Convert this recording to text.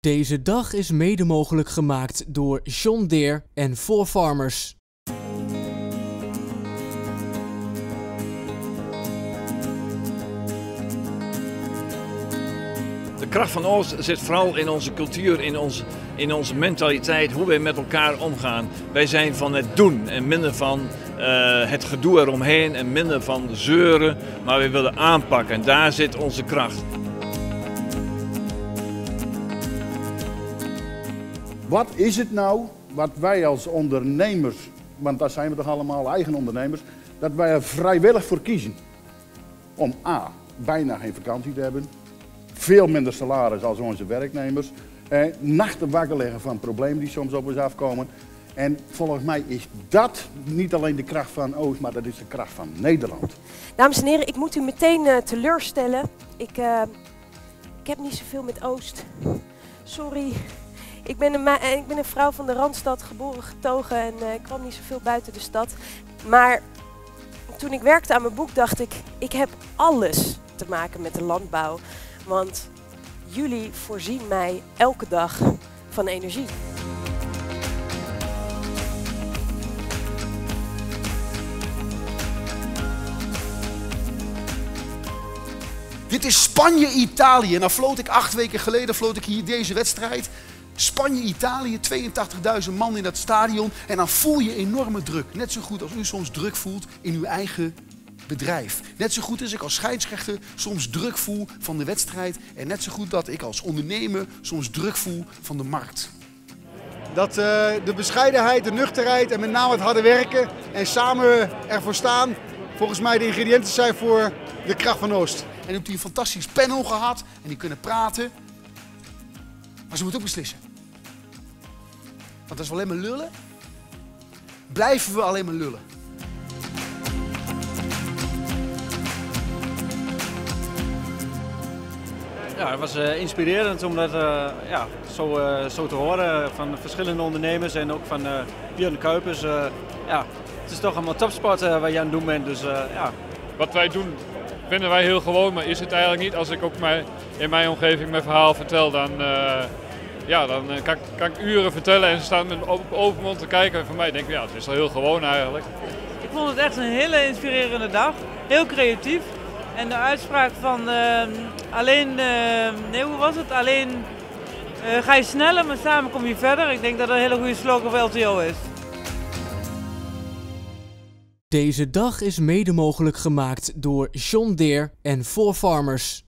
Deze dag is mede mogelijk gemaakt door John Deere en 4Farmers. De kracht van Oost zit vooral in onze cultuur, in onze, in onze mentaliteit, hoe wij met elkaar omgaan. Wij zijn van het doen en minder van uh, het gedoe eromheen en minder van zeuren, maar we willen aanpakken en daar zit onze kracht. Wat is het nou wat wij als ondernemers, want daar zijn we toch allemaal eigen ondernemers, dat wij er vrijwillig voor kiezen om A, bijna geen vakantie te hebben, veel minder salaris als onze werknemers, eh, nachten wakker liggen van problemen die soms op ons afkomen. En volgens mij is dat niet alleen de kracht van Oost, maar dat is de kracht van Nederland. Dames en heren, ik moet u meteen uh, teleurstellen. Ik, uh, ik heb niet zoveel met Oost. Sorry. Ik ben, een, ik ben een vrouw van de Randstad, geboren getogen en ik kwam niet zoveel buiten de stad. Maar toen ik werkte aan mijn boek dacht ik, ik heb alles te maken met de landbouw. Want jullie voorzien mij elke dag van energie. Dit is Spanje-Italië. Nou floot ik acht weken geleden floot ik hier deze wedstrijd. Spanje-Italië, 82.000 man in dat stadion. En dan voel je enorme druk. Net zo goed als u soms druk voelt in uw eigen bedrijf. Net zo goed als ik als scheidsrechter soms druk voel van de wedstrijd. En net zo goed dat ik als ondernemer soms druk voel van de markt. Dat uh, de bescheidenheid, de nuchterheid en met name het harde werken en samen ervoor staan, volgens mij de ingrediënten zijn voor de kracht van Oost. En u hebt hier een fantastisch panel gehad en die kunnen praten. Maar ze moeten ook beslissen. Want als we alleen maar lullen, blijven we alleen maar lullen. Ja, het was uh, inspirerend om dat uh, ja, zo, uh, zo te horen van verschillende ondernemers en ook van Björn Kuipers. ja, het is toch allemaal topsport wat je aan het doen bent. Dus, ja. Wat wij doen vinden wij heel gewoon, maar is het eigenlijk niet. Als ik ook mij, in mijn omgeving mijn verhaal vertel, dan, ja, dan kan, kan, ik uren vertellen en ze staan met open mond te kijken. En voor mij denk ik, ja, het is wel heel gewoon eigenlijk. Ik vond het echt een hele inspirerende dag. Heel creatief. En de uitspraak van uh, alleen, uh, nee hoe was het? Alleen uh, ga je sneller, maar samen kom je verder. Ik denk dat dat een hele goede slogan voor LTO is. Deze dag is mede mogelijk gemaakt door John Deere en 4Farmers.